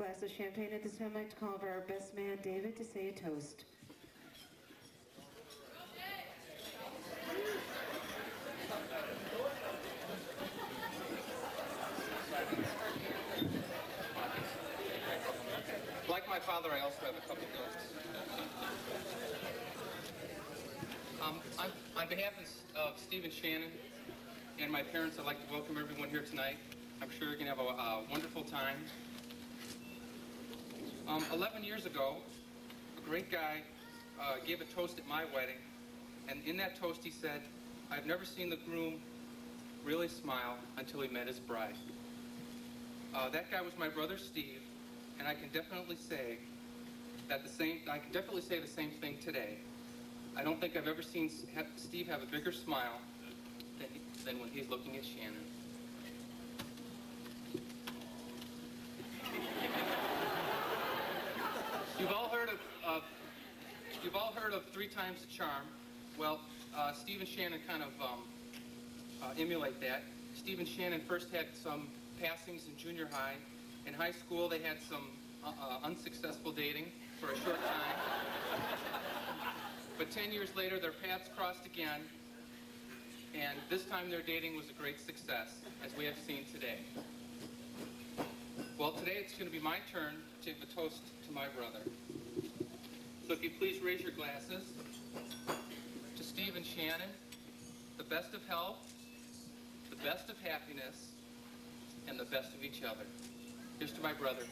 glass of champagne. At this time, I'd like to call over our best man, David, to say a toast. Like my father, I also have a couple ghosts. Um, on, behalf of, of Steve Shannon and my parents, I'd like to welcome everyone here tonight. I'm sure you're going to have a, a wonderful time. Um, 11 years ago, a great guy uh, gave a toast at my wedding, and in that toast he said, I've never seen the groom really smile until he met his bride. Uh, that guy was my brother Steve, and I can definitely say that the same. I can definitely say the same thing today. I don't think I've ever seen Steve have a bigger smile than, than when he's looking at Shannon. You've all heard of, you've all heard of three times the charm. Well, uh, Steve and Shannon kind of um, uh, emulate that. Steve and Shannon first had some passings in junior high. In high school, they had some uh, uh, unsuccessful dating for a short time. but 10 years later, their paths crossed again, and this time their dating was a great success, as we have seen today. Well, today it's going to be my turn to give a toast to my brother. So if you please raise your glasses to Steve and Shannon, the best of health, the best of happiness, and the best of each other. Here's to my brother.